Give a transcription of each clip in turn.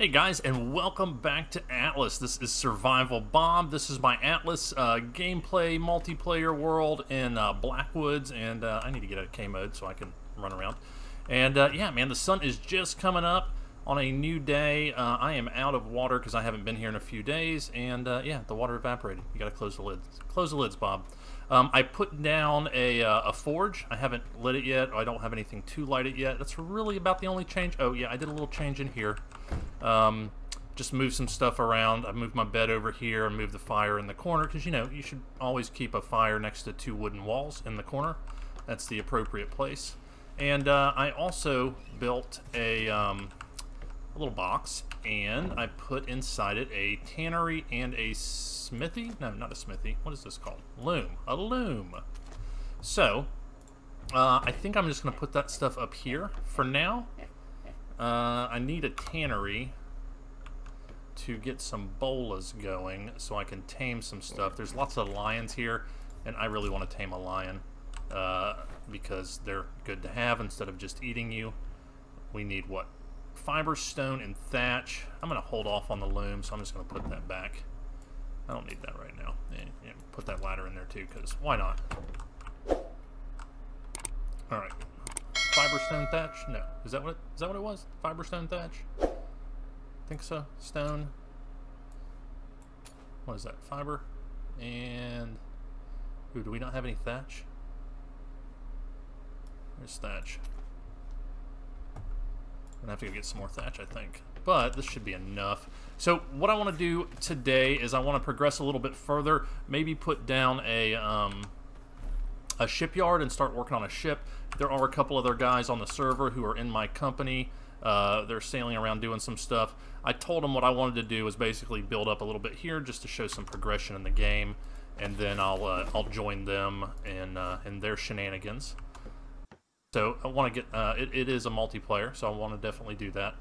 Hey guys, and welcome back to Atlas. This is Survival Bob. This is my Atlas uh, gameplay multiplayer world in uh, Blackwoods, and uh, I need to get a K mode so I can run around. And uh, yeah, man, the sun is just coming up on a new day. Uh, I am out of water because I haven't been here in a few days, and uh, yeah, the water evaporated. You gotta close the lids. Close the lids, Bob. Um, I put down a, a forge. I haven't lit it yet. I don't have anything to light it yet. That's really about the only change. Oh yeah, I did a little change in here. Um, just move some stuff around. I moved my bed over here and moved the fire in the corner because, you know, you should always keep a fire next to two wooden walls in the corner. That's the appropriate place. And uh, I also built a, um, a little box and I put inside it a tannery and a smithy. No, not a smithy. What is this called? Loom. A loom. So, uh, I think I'm just going to put that stuff up here for now. Uh, I need a tannery to get some bolas going so I can tame some stuff. There's lots of lions here, and I really want to tame a lion uh, because they're good to have instead of just eating you. We need what? Fiber, stone, and thatch. I'm going to hold off on the loom, so I'm just going to put that back. I don't need that right now. Yeah, yeah, put that ladder in there too, because why not? Alright. Fiberstone thatch? No. Is that what it, is that what it was? Fiberstone thatch? think so. Stone. What is that? Fiber. And ooh, do we not have any thatch? Where's thatch. I'm gonna have to go get some more thatch, I think. But this should be enough. So what I want to do today is I want to progress a little bit further. Maybe put down a um, a shipyard and start working on a ship. There are a couple other guys on the server who are in my company. Uh, they're sailing around doing some stuff. I told them what I wanted to do was basically build up a little bit here just to show some progression in the game, and then I'll uh, I'll join them in uh, in their shenanigans. So I want to get uh, it, it is a multiplayer, so I want to definitely do that.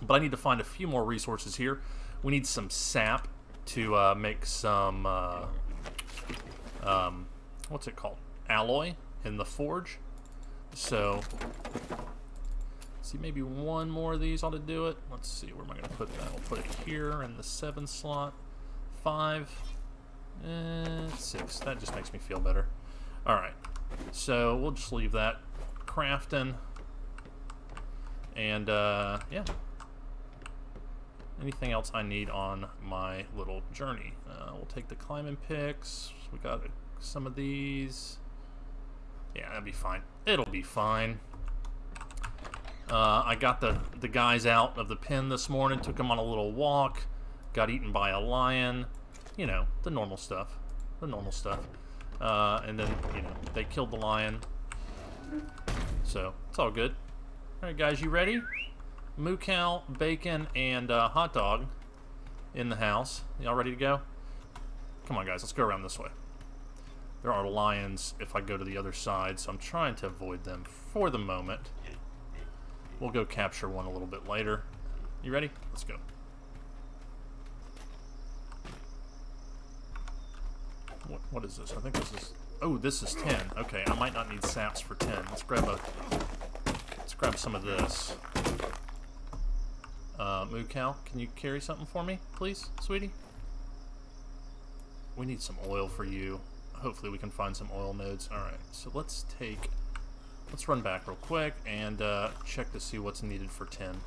But I need to find a few more resources here. We need some sap to uh, make some uh, um, what's it called? Alloy in the forge. So, see, maybe one more of these ought to do it. Let's see, where am I going to put that? We'll put it here in the seven slot. Five, and six. That just makes me feel better. All right, so we'll just leave that crafting. And, uh, yeah. Anything else I need on my little journey? Uh, we'll take the climbing picks. We got some of these. Yeah, that'll be fine. It'll be fine. Uh, I got the, the guys out of the pen this morning, took them on a little walk, got eaten by a lion. You know, the normal stuff. The normal stuff. Uh, and then, you know, they killed the lion. So, it's all good. Alright, guys, you ready? Moo cow, bacon, and uh, hot dog in the house. Y'all ready to go? Come on, guys, let's go around this way. There are lions if I go to the other side, so I'm trying to avoid them for the moment. We'll go capture one a little bit later. You ready? Let's go. What, what is this? I think this is... Oh, this is 10. Okay, I might not need saps for 10. Let's grab a... Let's grab some of this. Uh, Moo Cow, can you carry something for me, please, sweetie? We need some oil for you hopefully we can find some oil nodes. Alright, so let's take, let's run back real quick and uh, check to see what's needed for 10.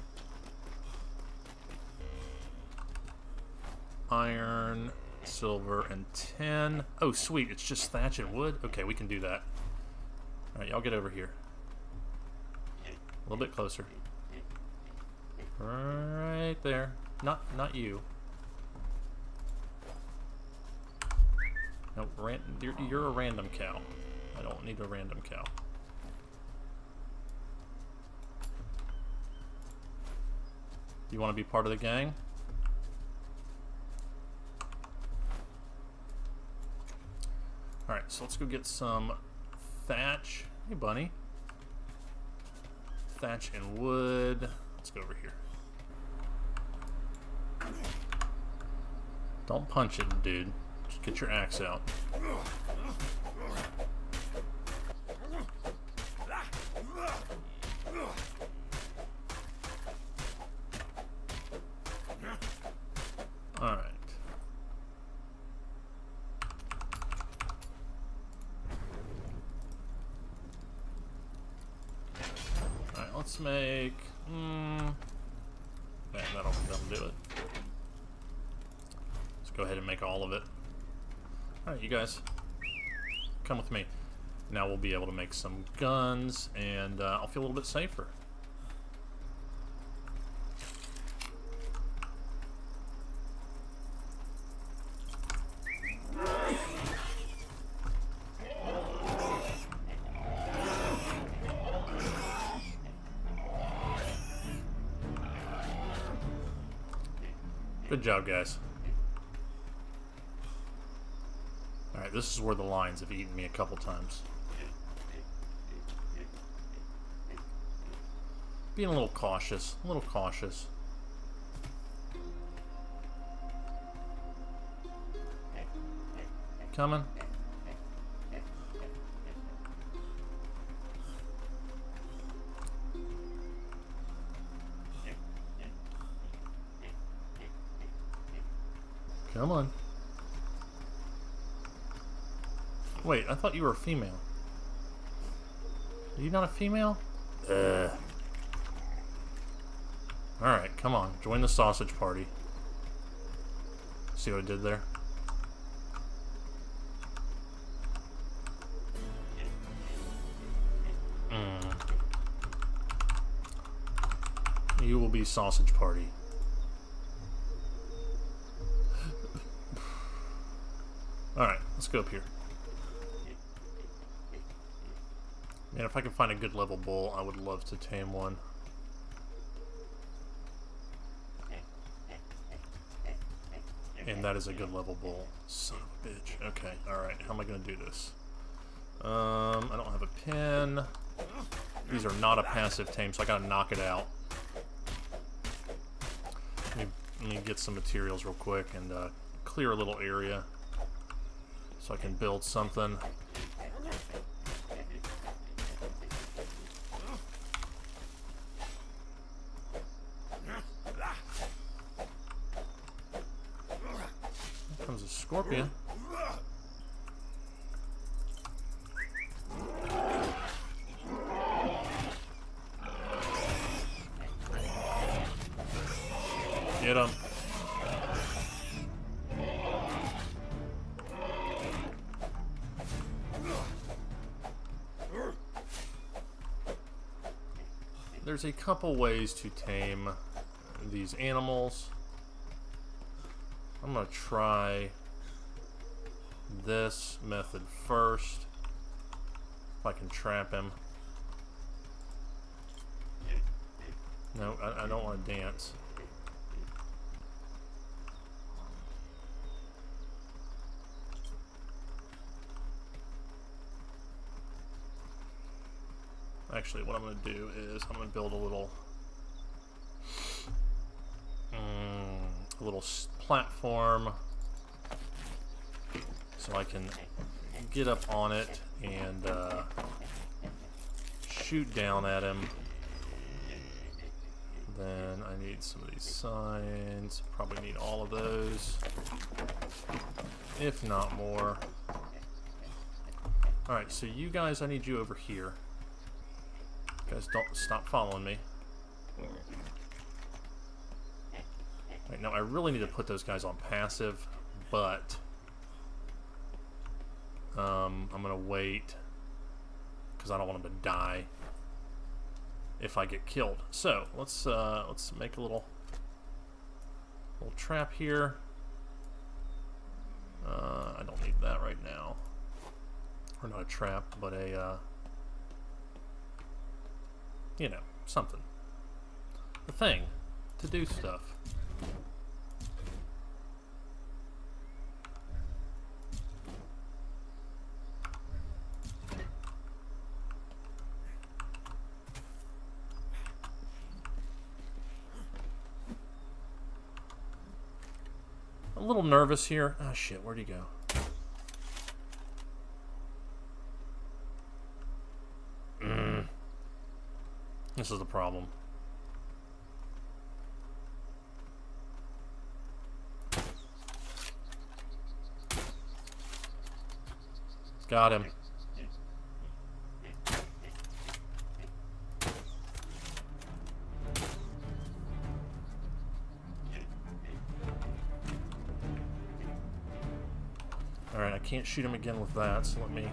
Iron, silver, and tin. Oh, sweet, it's just thatch and wood? Okay, we can do that. Alright, y'all get over here. A little bit closer. Right there. Not, not you. No, ran you're, you're a random cow. I don't need a random cow. You want to be part of the gang? Alright, so let's go get some thatch. Hey, bunny. Thatch and wood. Let's go over here. Don't punch it, dude. Just get your axe out. let's make... Mm, yeah, that'll, that'll do it. Let's go ahead and make all of it. Alright, you guys. Come with me. Now we'll be able to make some guns, and uh, I'll feel a little bit safer. Good job, guys. Alright, this is where the lions have eaten me a couple times. Being a little cautious. A little cautious. Coming. Come on. Wait, I thought you were a female. Are you not a female? Uh. Alright, come on. Join the sausage party. See what I did there? Mm. You will be sausage party. Alright, let's go up here. Man, if I can find a good level bull, I would love to tame one. And that is a good level bull. Son of a bitch. Okay, alright. How am I going to do this? Um, I don't have a pin. These are not a passive tame, so I gotta knock it out. Let me, let me get some materials real quick and uh, clear a little area so I can build something. Comes a scorpion. Get him. There's a couple ways to tame these animals. I'm going to try this method first. If I can trap him. No, I, I don't want to dance. Actually, what I'm going to do is I'm going to build a little a little platform so I can get up on it and uh, shoot down at him. Then I need some of these signs. Probably need all of those, if not more. Alright, so you guys, I need you over here. You guys, don't stop following me. Right, now I really need to put those guys on passive, but um, I'm gonna wait because I don't want them to die if I get killed. So let's uh, let's make a little little trap here. Uh, I don't need that right now. Or not a trap, but a uh, you know something. The thing to do stuff. A little nervous here. Oh shit, where'd he go? Mm. This is the problem. Got him. Can't shoot him again with that, so let me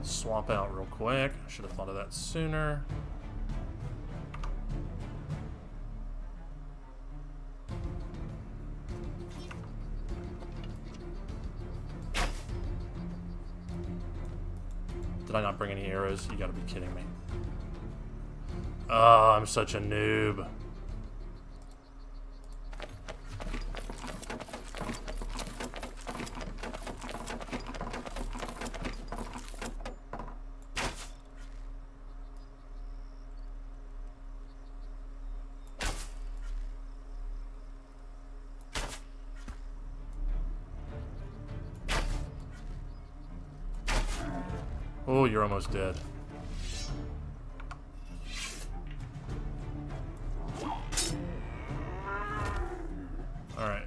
swap out real quick. Should have thought of that sooner. Did I not bring any arrows? You gotta be kidding me. Oh, I'm such a noob. You're almost dead. Alright.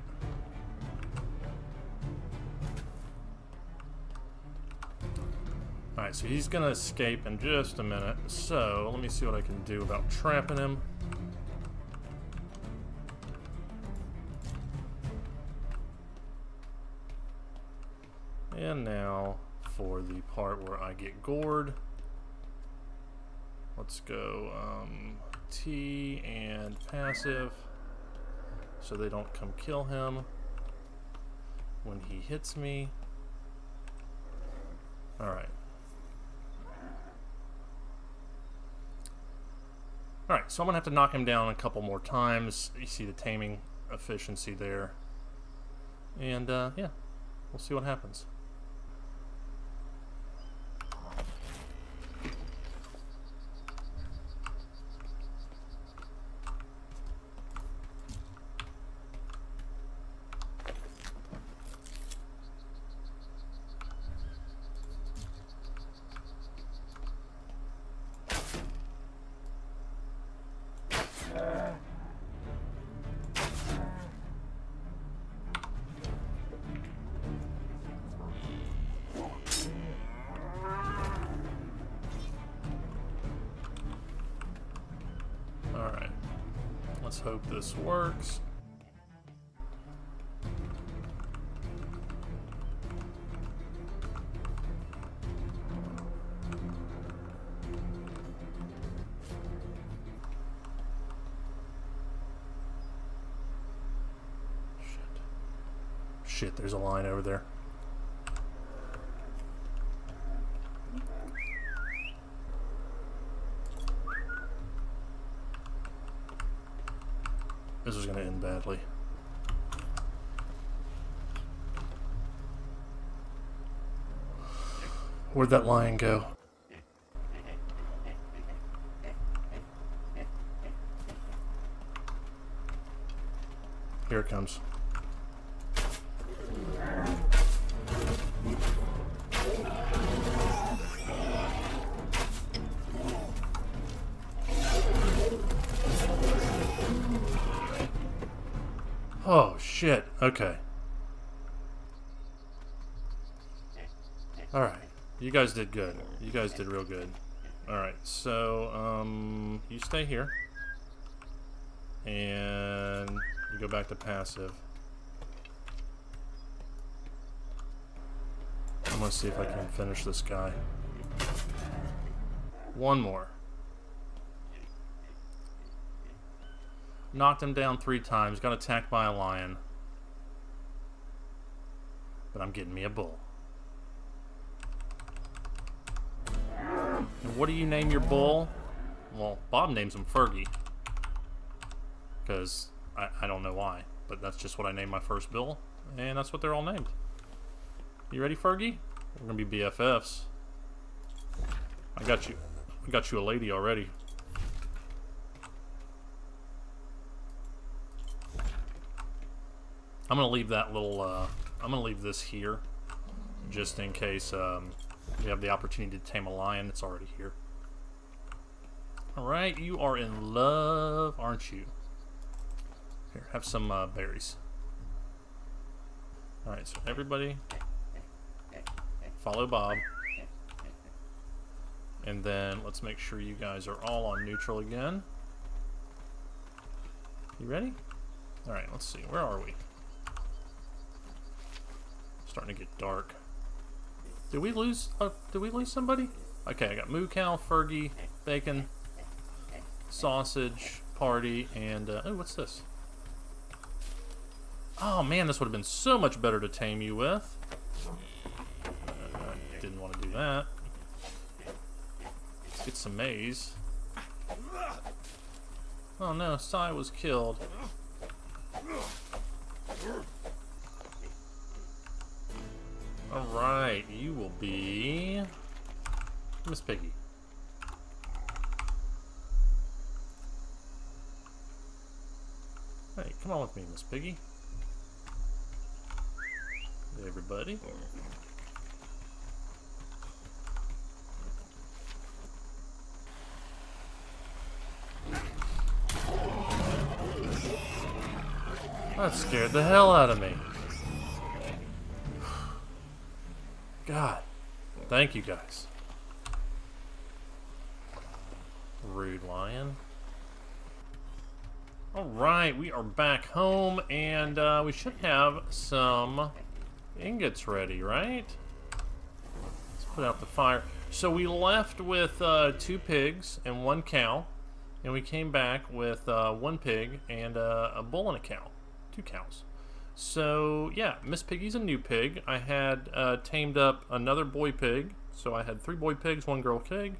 Alright, so he's gonna escape in just a minute. So, let me see what I can do about trapping him. I get gored. Let's go um, T and passive so they don't come kill him when he hits me. Alright. Alright, so I'm going to have to knock him down a couple more times. You see the taming efficiency there. And, uh, yeah, we'll see what happens. This works. Shit. Shit, there's a line over there. This is going to end badly. Where'd that lion go? Here it comes. Oh, shit. Okay. Alright. You guys did good. You guys did real good. Alright, so, um, you stay here. And you go back to passive. I'm gonna see if I can finish this guy. One more. Knocked him down three times. Got attacked by a lion. But I'm getting me a bull. What do you name your bull? Well, Bob names him Fergie. Because I, I don't know why. But that's just what I named my first bull. And that's what they're all named. You ready, Fergie? We're going to be BFFs. I got you. I got you a lady already. I'm gonna leave that little, uh, I'm gonna leave this here, just in case um, have the opportunity to tame a lion that's already here. Alright, you are in love, aren't you? Here, have some uh, berries. Alright, so everybody follow Bob. And then let's make sure you guys are all on neutral again. You ready? Alright, let's see. Where are we? starting to get dark. Did we lose? Uh, did we lose somebody? Okay, I got Moo Cow, Fergie, Bacon, Sausage, Party, and uh, oh, what's this? Oh man, this would have been so much better to tame you with. Uh, didn't want to do that. Let's get some maize. Oh no, Sai was killed. Alright, you will be... Miss Piggy. Hey, come on with me, Miss Piggy. Everybody. That scared the hell out of me. God. Thank you guys. Rude lion. Alright, we are back home, and uh, we should have some ingots ready, right? Let's put out the fire. So we left with uh, two pigs and one cow, and we came back with uh, one pig and uh, a bull and a cow. Two cows. So, yeah, Miss Piggy's a new pig. I had uh, tamed up another boy pig. So I had three boy pigs, one girl pig.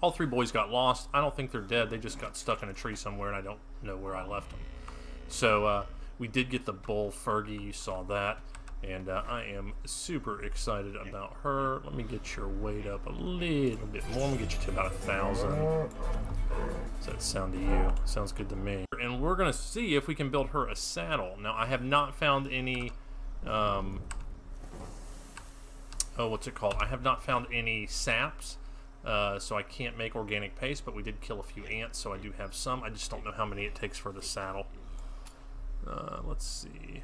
All three boys got lost. I don't think they're dead. They just got stuck in a tree somewhere, and I don't know where I left them. So uh, we did get the bull Fergie. You saw that. And uh, I am super excited about her. Let me get your weight up a little bit more. Let me get you to about a thousand. Does that sound to you? Sounds good to me. And we're gonna see if we can build her a saddle. Now I have not found any. Um, oh, what's it called? I have not found any saps. Uh, so I can't make organic paste, but we did kill a few ants, so I do have some. I just don't know how many it takes for the saddle. Uh, let's see.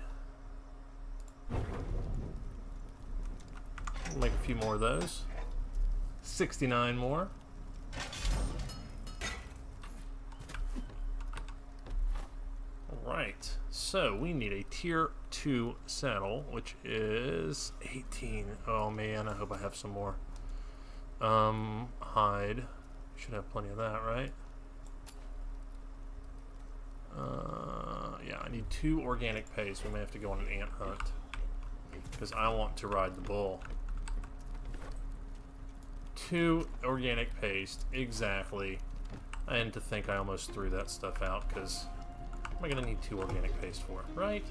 We'll make a few more of those. 69 more. Alright, so we need a tier 2 saddle, which is 18. Oh man, I hope I have some more. Um, hide. Should have plenty of that, right? Uh, yeah, I need two organic paste. We may have to go on an ant hunt. Because I want to ride the bull. Two organic paste, exactly. And to think I almost threw that stuff out, because what am I going to need two organic paste for? Right?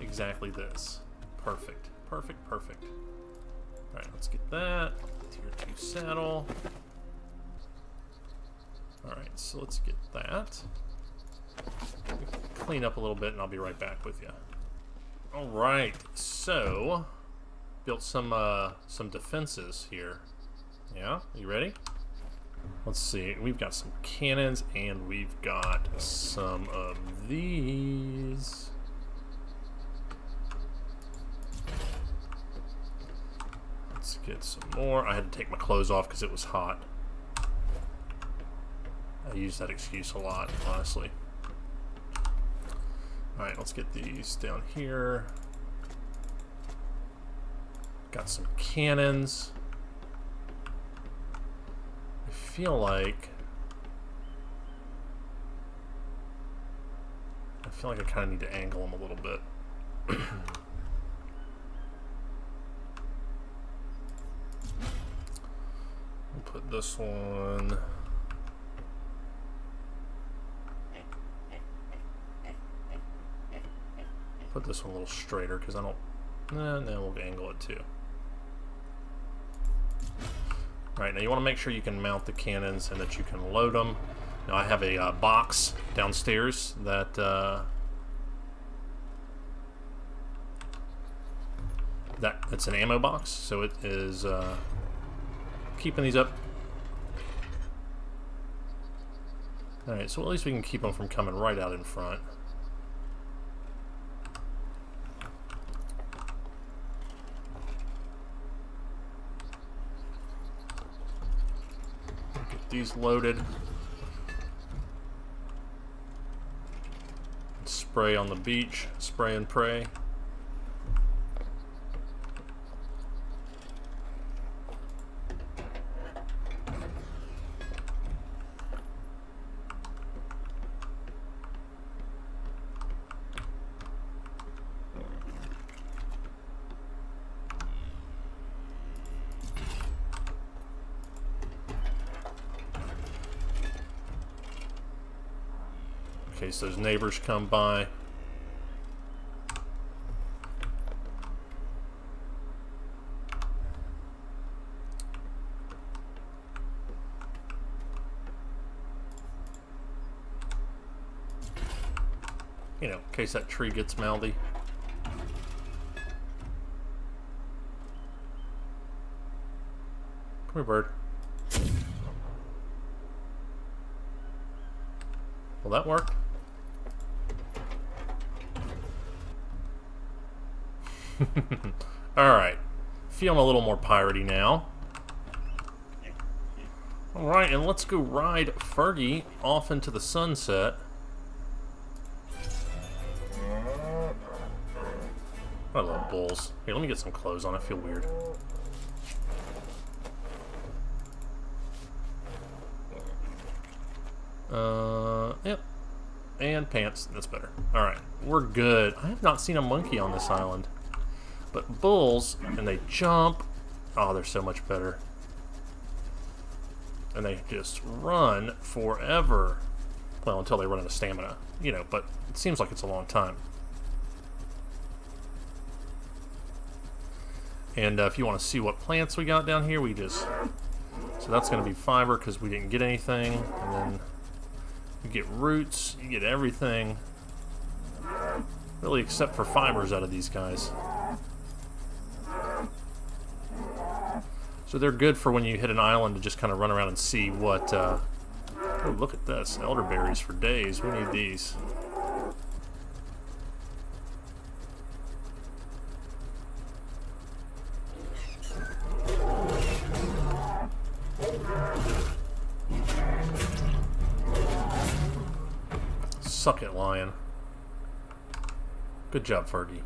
Exactly this. Perfect. Perfect, perfect. Alright, let's get that. Tier 2 saddle. Alright, so let's get that. Clean up a little bit and I'll be right back with you. Alright, so built some uh, some defenses here. Yeah, you ready? Let's see, we've got some cannons and we've got some of these. Let's get some more. I had to take my clothes off because it was hot. I use that excuse a lot, honestly. Alright, let's get these down here. Got some cannons. I feel like... I feel like I kind of need to angle them a little bit. put this one... Put this one a little straighter because I don't... And then we'll angle it too. Alright, now you want to make sure you can mount the cannons and that you can load them. Now I have a uh, box downstairs that... Uh, that it's an ammo box, so it is uh, keeping these up. Alright, so at least we can keep them from coming right out in front. These loaded. Spray on the beach, spray and pray. Case those neighbors come by. You know, in case that tree gets mouthy. Come here, bird. Will that work? Alright. Feeling a little more piratey now. Alright, and let's go ride Fergie off into the sunset. I love bulls. Here, let me get some clothes on. I feel weird. Uh, yep. And pants. That's better. Alright, we're good. I have not seen a monkey on this island. But bulls, and they jump. Oh, they're so much better. And they just run forever. Well, until they run out of stamina. You know, but it seems like it's a long time. And uh, if you want to see what plants we got down here, we just... So that's going to be fiber because we didn't get anything. And then you get roots, you get everything. Really except for fibers out of these guys. So they're good for when you hit an island to just kind of run around and see what... Uh... Oh, look at this. Elderberries for days. We need these. Suck it, lion. Good job, Fergie.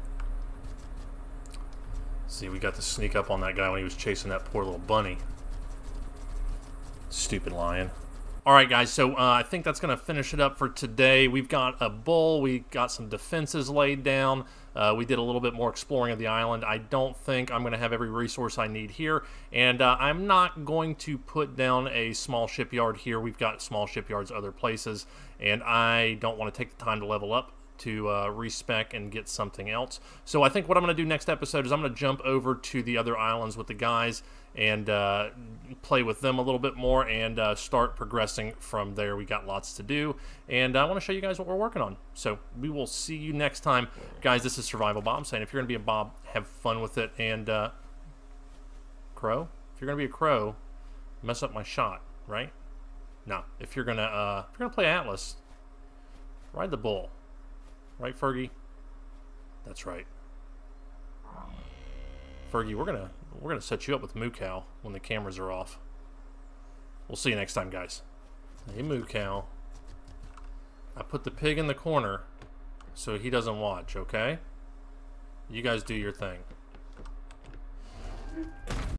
See, we got to sneak up on that guy when he was chasing that poor little bunny. Stupid lion. Alright guys, so uh, I think that's going to finish it up for today. We've got a bull, we got some defenses laid down, uh, we did a little bit more exploring of the island. I don't think I'm going to have every resource I need here, and uh, I'm not going to put down a small shipyard here. We've got small shipyards other places, and I don't want to take the time to level up to uh, respec and get something else. So I think what I'm going to do next episode is I'm going to jump over to the other islands with the guys and uh, play with them a little bit more and uh, start progressing from there. We got lots to do, and I want to show you guys what we're working on. So we will see you next time. Guys, this is Survival Bob saying if you're going to be a Bob, have fun with it. And uh, Crow, if you're going to be a Crow, mess up my shot, right? No, if you're going to uh, if you're going to play Atlas, ride the bull. Right, Fergie? That's right. Fergie, we're gonna we're gonna set you up with Moo Cow when the cameras are off. We'll see you next time, guys. Hey, Moo Cow. I put the pig in the corner so he doesn't watch, okay? You guys do your thing.